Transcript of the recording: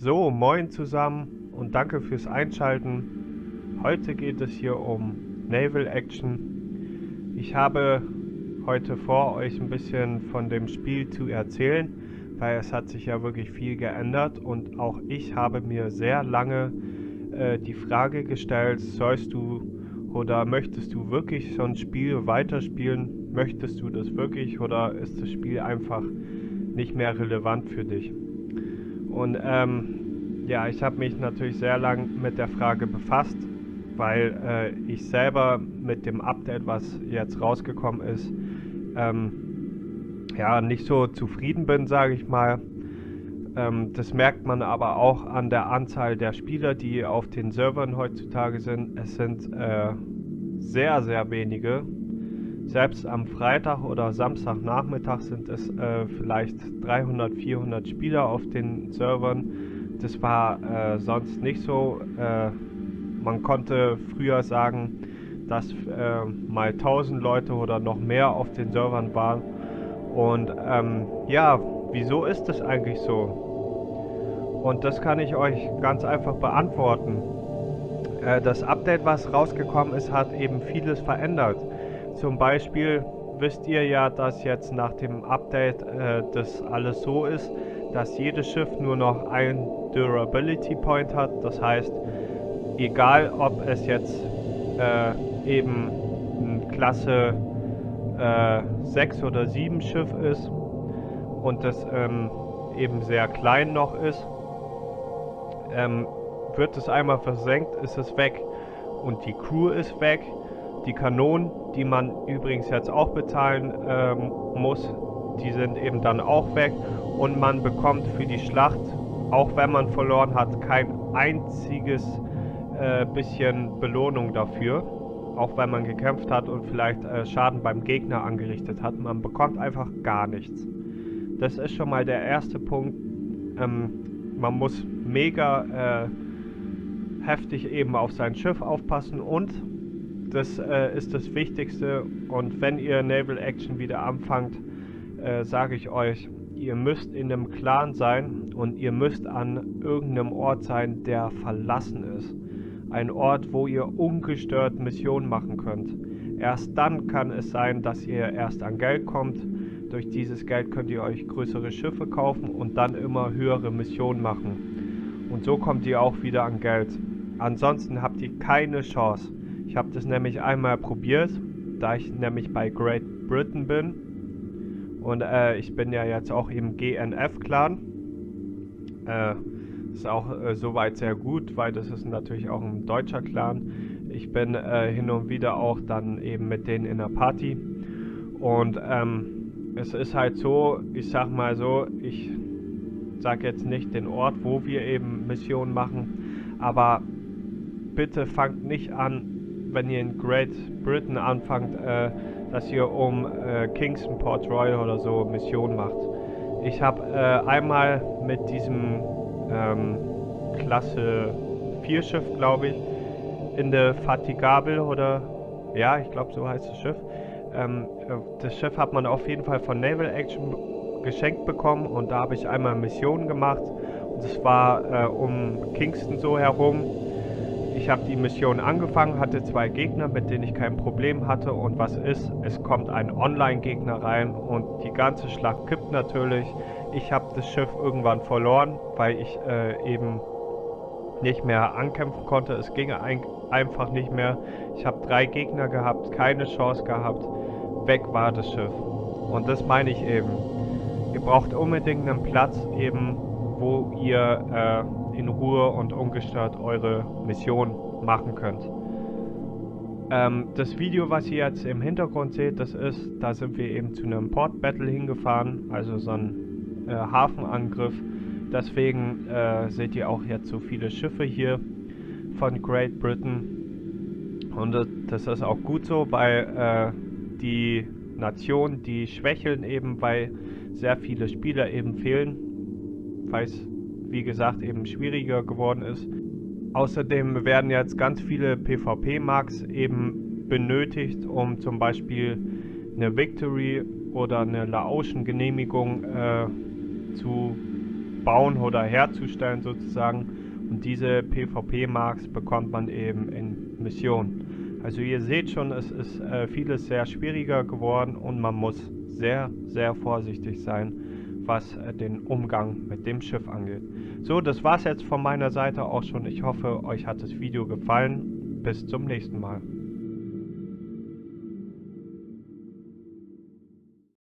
So, moin zusammen und danke fürs Einschalten. Heute geht es hier um Naval Action. Ich habe heute vor, euch ein bisschen von dem Spiel zu erzählen, weil es hat sich ja wirklich viel geändert und auch ich habe mir sehr lange äh, die Frage gestellt, sollst du oder möchtest du wirklich so ein Spiel weiterspielen? Möchtest du das wirklich oder ist das Spiel einfach nicht mehr relevant für dich? Und ähm, ja, ich habe mich natürlich sehr lang mit der Frage befasst, weil äh, ich selber mit dem Update, was jetzt rausgekommen ist, ähm, ja, nicht so zufrieden bin, sage ich mal. Ähm, das merkt man aber auch an der Anzahl der Spieler, die auf den Servern heutzutage sind. Es sind äh, sehr, sehr wenige. Selbst am Freitag oder Samstagnachmittag sind es äh, vielleicht 300, 400 Spieler auf den Servern. Das war äh, sonst nicht so. Äh, man konnte früher sagen, dass äh, mal 1000 Leute oder noch mehr auf den Servern waren. Und ähm, ja, wieso ist das eigentlich so? Und das kann ich euch ganz einfach beantworten. Äh, das Update, was rausgekommen ist, hat eben vieles verändert. Zum Beispiel wisst ihr ja, dass jetzt nach dem Update äh, das alles so ist, dass jedes Schiff nur noch ein Durability Point hat. Das heißt, egal ob es jetzt äh, eben ein Klasse äh, 6 oder 7 Schiff ist und das ähm, eben sehr klein noch ist, ähm, wird es einmal versenkt, ist es weg und die Crew ist weg die Kanonen, die man übrigens jetzt auch bezahlen ähm, muss, die sind eben dann auch weg und man bekommt für die Schlacht, auch wenn man verloren hat, kein einziges äh, bisschen Belohnung dafür. Auch wenn man gekämpft hat und vielleicht äh, Schaden beim Gegner angerichtet hat. Man bekommt einfach gar nichts. Das ist schon mal der erste Punkt. Ähm, man muss mega äh, heftig eben auf sein Schiff aufpassen und das äh, ist das Wichtigste. Und wenn ihr Naval Action wieder anfangt, äh, sage ich euch, ihr müsst in einem Clan sein und ihr müsst an irgendeinem Ort sein, der verlassen ist. Ein Ort, wo ihr ungestört Missionen machen könnt. Erst dann kann es sein, dass ihr erst an Geld kommt. Durch dieses Geld könnt ihr euch größere Schiffe kaufen und dann immer höhere Missionen machen. Und so kommt ihr auch wieder an Geld. Ansonsten habt ihr keine Chance. Ich habe das nämlich einmal probiert, da ich nämlich bei Great Britain bin. Und äh, ich bin ja jetzt auch im GNF-Clan. Äh, ist auch äh, soweit sehr gut, weil das ist natürlich auch ein deutscher Clan. Ich bin äh, hin und wieder auch dann eben mit denen in der Party. Und ähm, es ist halt so, ich sag mal so, ich sag jetzt nicht den Ort, wo wir eben Missionen machen, aber bitte fangt nicht an, wenn ihr in Great Britain anfangt, äh, dass ihr um äh, Kingston, Port Royal oder so Missionen macht. Ich habe äh, einmal mit diesem ähm, Klasse 4 Schiff, glaube ich, in der Fatigable oder ja, ich glaube so heißt das Schiff. Ähm, äh, das Schiff hat man auf jeden Fall von Naval Action geschenkt bekommen und da habe ich einmal Missionen gemacht. Und das war äh, um Kingston so herum ich habe die Mission angefangen, hatte zwei Gegner, mit denen ich kein Problem hatte. Und was ist? Es kommt ein Online-Gegner rein und die ganze Schlacht kippt natürlich. Ich habe das Schiff irgendwann verloren, weil ich äh, eben nicht mehr ankämpfen konnte. Es ging ein einfach nicht mehr. Ich habe drei Gegner gehabt, keine Chance gehabt. Weg war das Schiff. Und das meine ich eben. Ihr braucht unbedingt einen Platz eben, wo ihr äh, in Ruhe und ungestört eure Mission machen könnt. Ähm, das Video, was ihr jetzt im Hintergrund seht, das ist, da sind wir eben zu einem Port Battle hingefahren, also so ein äh, Hafenangriff. Deswegen äh, seht ihr auch jetzt so viele Schiffe hier von Great Britain. Und das ist auch gut so, weil äh, die Nationen, die schwächeln eben, weil sehr viele Spieler eben fehlen. Weiß wie gesagt, eben schwieriger geworden ist. Außerdem werden jetzt ganz viele PvP-Marks eben benötigt, um zum Beispiel eine Victory oder eine Laotian-Genehmigung äh, zu bauen oder herzustellen sozusagen. Und diese PvP-Marks bekommt man eben in Missionen. Also ihr seht schon, es ist äh, vieles sehr schwieriger geworden und man muss sehr, sehr vorsichtig sein, was äh, den Umgang mit dem Schiff angeht. So, das war's jetzt von meiner Seite auch schon. Ich hoffe, euch hat das Video gefallen. Bis zum nächsten Mal.